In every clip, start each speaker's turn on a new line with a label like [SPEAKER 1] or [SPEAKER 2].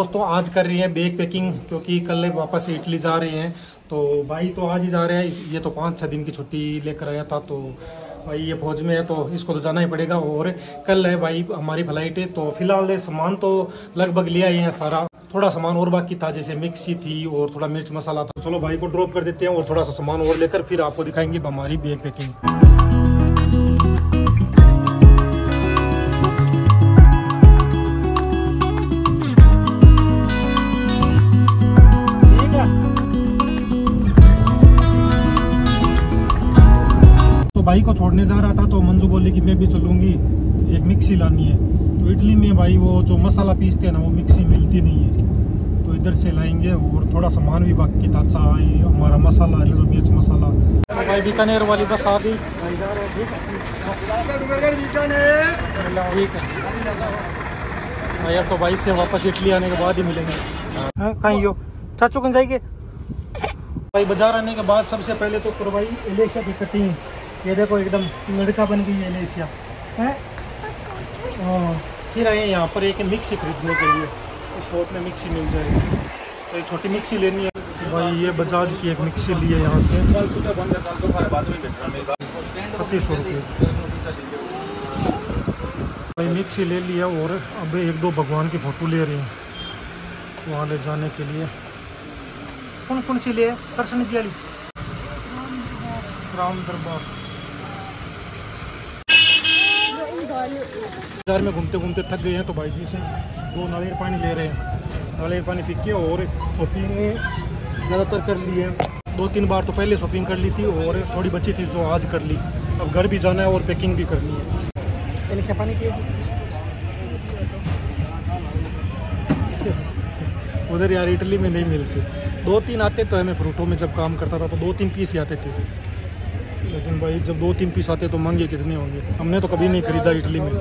[SPEAKER 1] दोस्तों, आज कर रही है बेग पैकिंग क्योंकि कल वापस इटली जा रहे हैं। तो भाई तो आज ही जा रहे हैं। ये तो पाँच छः दिन की छुट्टी लेकर आया था तो भाई ये फौज में है तो इसको तो जाना ही पड़ेगा। और कल है भाई हमारी फ़्लाइट है तो फ़िलहाल सामान तो लगभग ले आए हैं सारा। थोड़ा सामान और बाकी था, जैसे मिक्सी थी और थोड़ा मिर्च मसाला था। चलो भाई को ड्रॉप कर देते हैं और थोड़ा सा सामान और लेकर फिर आपको दिखाएँगे हमारी बेग पैकिंग छोड़ने जा रहा था तो मंजू बोली कि मैं भी चलूँगी एक मिक्सी लानी है। तो इडली में भाई वो जो मसाला पीसते हैं ना वो मिक्सी मिलती नहीं है। तो इधर से लाएँगे और थोड़ा सामान भी बाकी था चाय हमारा मसाला है मिर्च मसाला। भाई बीकानेर वाली बस आ गई। यार तो भाई से वापस इटली आने के बाद ही मिलेंगे। हाँ, कहीं हो। चाचू कहीं जाएँगे? भाई बाज़ार आने के बाद सबसे पहले तो करवाई एलेशिया की कटिंग। ये देखो एकदम लड़का बन गई है एलेशिया है? हाँ, फिर आए यहाँ पर एक मिक्सी खरीदने के लिए। उस शॉप में मिक्सी मिल जाएगी। तो एक छोटी मिक्सी लेनी है। भाई ये बजाज की एक मिक्सी ली है यहाँ से। पच्चीस सौ रुपये। भाई मिक्सी ले लिया और अब एक दो भगवान की फ़ोटो ले रही हैं वहाँ ले जाने के लिए। कौन कौन सी ले कृष्ण जी वाली। राम दरबार। बाज़ार में घूमते घूमते थक गए हैं तो भाई जी से दो नारियल पानी ले रहे हैं। नारियल पानी पी के और शॉपिंग ज़्यादातर कर ली है। दो तीन बार तो पहले शॉपिंग कर ली थी और थोड़ी बची थी जो आज कर ली। अब घर भी जाना है और पैकिंग भी करनी है। पानी उधर यार इटली में नहीं मिलते। दो तीन आते तो हमें फ्रूटों में जब काम करता था तो दो तीन पीस ही आते थे। लेकिन भाई जब दो तीन पीस आते तो महँगे कितने होंगे? हमने तो कभी नहीं खरीदा इटली में।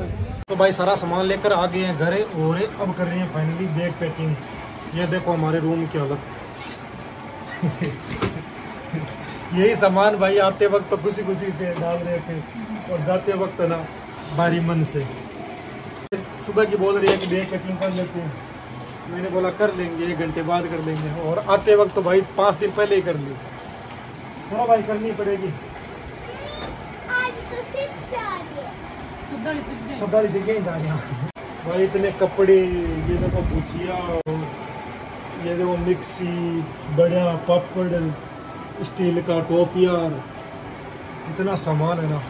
[SPEAKER 1] तो भाई सारा सामान लेकर आ गए हैं घर और अब कर रहे हैं फाइनली बैग पैकिंग ये देखो हमारे रूम की हालत। यही सामान भाई आते वक्त तो खुशी खुशी से डाल रहे थे और जाते वक्त ना भारी मन से। सुबह की बोल रही है कि बैग पैकिंग कर लेते हैं। मैंने बोला, कर लेंगे, एक घंटे बाद कर लेंगे। और आते वक्त तो भाई पाँच दिन पहले ही कर ली थोड़ा भाई करनी पड़ेगी। श्रद्धाली जगह जा रहे हैं भाई इतने कपड़े ये देखो भुजिया ये देखो मिक्सी बढ़िया पापड़ स्टील का टोपियार इतना सामान है ना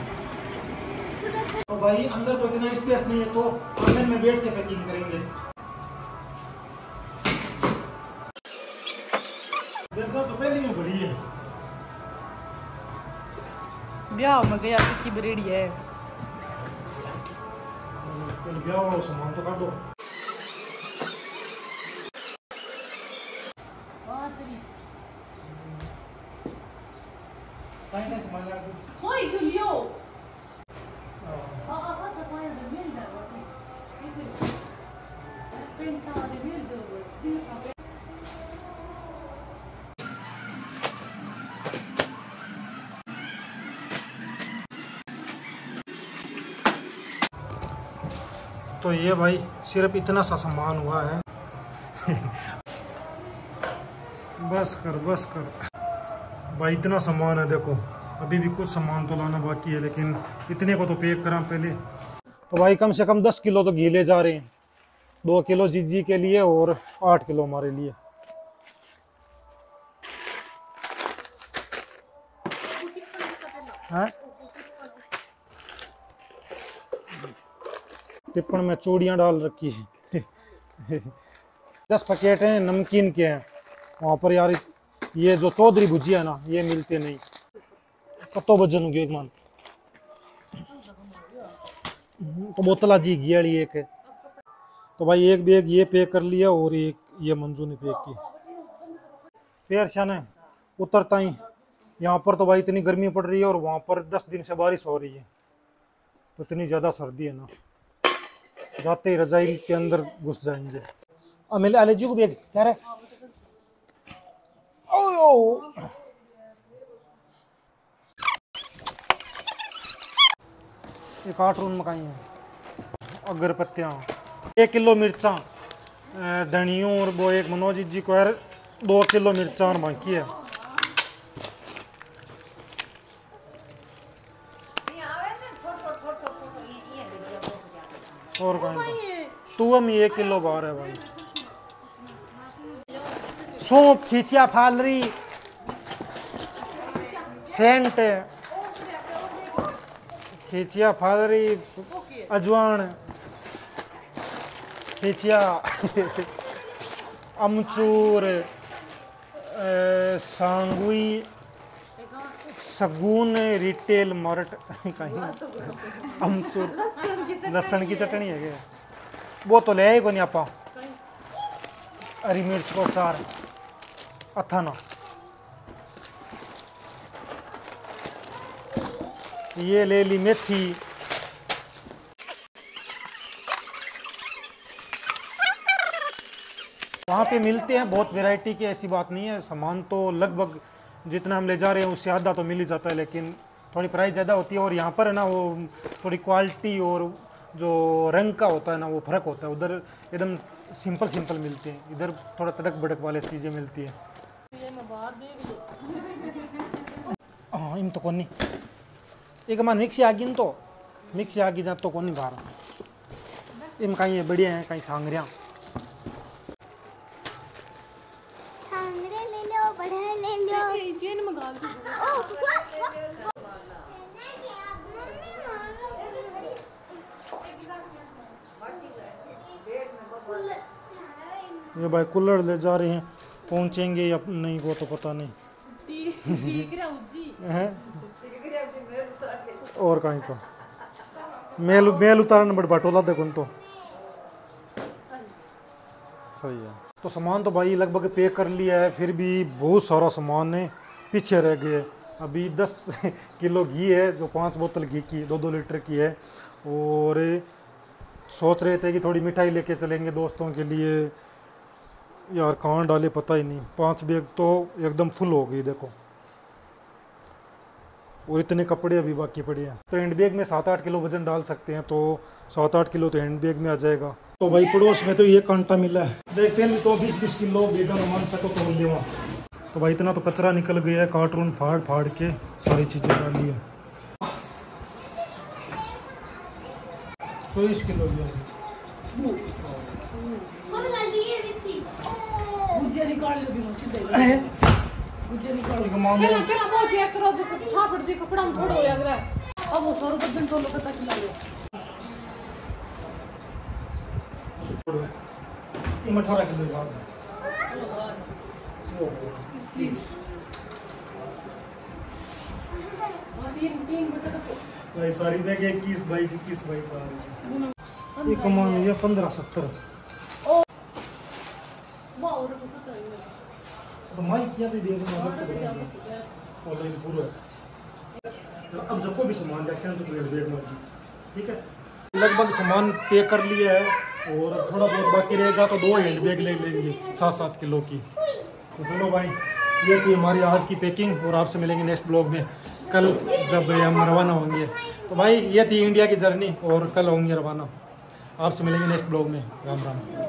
[SPEAKER 1] तो भाई अंदर तो इतना स्पेस नहीं है तो आँगन में बैठ के पैकिंग करेंगे देखो तो पहले ही बड़ी है
[SPEAKER 2] ब्याह में गया की बरेड़ी है।
[SPEAKER 1] Ele viu o Samuel
[SPEAKER 2] tocador. Vai nesse malhado. Foi, Julio! Ah, ah, ah, tá com a de milda. Pintar de milda.
[SPEAKER 1] तो ये भाई सिर्फ़ इतना सा सामान हुआ है। बस कर बस कर। भाई इतना सामान है, देखो। अभी भी कुछ सामान तो लाना बाकी है, लेकिन इतने को तो पैक करा पहले। तो भाई कम से कम दस किलो तो घी ले जा रहे हैं। दो किलो जीजी के लिए और आठ किलो हमारे लिए। हाँ? टिप्पण में चूड़ियाँ डाल रखी है। दस पैकेट हैं, नमकीन के हैं। वहाँ पर यार ये जो चौधरी भुजिया है ना, ये मिलते नहीं। कतो बजन होगी एक मान तो बोतला जी घी एक है। तो भाई एक बैग ये पैक कर लिया और एक ये मंजू ने पैक की फिर शान है उतरता ही यहाँ पर तो भाई इतनी गर्मी पड़ रही है और वहाँ पर दस दिन से बारिश हो रही है। तो इतनी ज़्यादा सर्दी है ना। जाते ही रजाई के अंदर घुस जाएँगे। मेरे एलर्जी को भी क्या रहे एक आठ रूम मकाई है। अगरपत्तियाँ एक किलो मिर्चा। धनियों और वो एक मनोज जी को दो किलो मिर्चान बाकी है। कहीं तू एक किलो बाहर है भाई। सौंप खींचिया फालरी। सेंट खींचिया फालरी, अजवान। खींचिया। अमचूर सांगुई, सगुन, रिटेल मरट। कहीं अमचूर। लसन की चटनी है क्या? वो तो ले को नहीं आप। हरी मिर्च को चार। अथाना ये ले ली मेथी। वहाँ पे मिलते हैं, बहुत वैरायटी की ऐसी बात नहीं है। सामान तो लगभग जितना हम ले जा रहे हैं, उससे आधा तो मिल ही जाता है, लेकिन थोड़ी प्राइस ज़्यादा होती है और यहाँ पर है ना वो थोड़ी क्वालिटी और जो रंग का होता है ना, वो फ़र्क होता है। उधर एकदम सिंपल सिंपल मिलते हैं। इधर थोड़ा तड़क भड़क वाले चीज़ें मिलती है। हाँ इम तो कौन। नहीं एक मान मिक्स आगी गई तो। मिक्स आगी जा तो कौन नहीं बाहर। इम कहीं बढ़िया है कहीं सांगरिया
[SPEAKER 3] सांगरे ले लो बढ़ा ले लो
[SPEAKER 2] जेन मंगा ली
[SPEAKER 3] ओ वाह, वाह।
[SPEAKER 1] ये भाई कूलर ले जा रहे हैं पहुँचेंगे या नहीं वो तो पता नहीं।
[SPEAKER 2] ठीक रहा जी
[SPEAKER 1] हैं? और कहीं तो। मेल मेल उतारने बड़ बाटोला देखो तो। सही है। तो सामान तो भाई लगभग पे कर लिया है फिर भी बहुत सारा सामान है पीछे रह गए अभी दस किलो घी है जो पाँच बोतल घी की दो दो लीटर की है। और सोच रहे थे कि थोड़ी मिठाई लेके चलेंगे दोस्तों के लिए। यार कहाँ डाले पता ही नहीं। पाँच बैग तो एकदम फुल हो गई, देखो। और इतने कपड़े अभी बाकी पड़े हैं। तो हैंड बैग में सात आठ किलो वज़न डाल सकते हैं तो सात आठ किलो तो हैंड बैग में आ जाएगा। तो भाई पड़ोस में तो ये कांटा मिला है। देख पहले तो बीस बीस किलो बेगा मान सको तो तो भाई इतना तो कचरा निकल गया है, कार्टून फाड़ फाड़ के सारी चीज़ें डाली है। चौबीस किलो
[SPEAKER 2] गुज्जे निकाल लो भी मस्जिद दे गुज्जे निकाल लो पहला पहला वो चेक करो जो छापड़ जी कपड़ा में थोड़ा होया गया अब वो सौ रुपये तो लोग पता खिला लो
[SPEAKER 1] ये अठारह किलो का। वो
[SPEAKER 2] तीन तीन बटे
[SPEAKER 1] भाई सारी बैग इक्कीस बाईस इक्कीस बाईस सारी ये कमान है पंद्रह सत्तर
[SPEAKER 2] और
[SPEAKER 1] माइक भी दे दूँगा ऑलरेडी पूरा अब जब को भी सामान जैसे जी ठीक है लगभग सामान पे कर लिया है और थोड़ा बहुत बाकी रहेगा तो दो हैंड बैग ले लेंगे सात सात किलो की तो चलो भाई ये थी हमारी आज की पैकिंग और आपसे मिलेंगे नेक्स्ट ब्लॉग में कल जब हम रवाना होंगे तो भाई ये थी इंडिया की जर्नी और कल होंगे रवाना आपसे मिलेंगे नेक्स्ट ब्लॉग में राम राम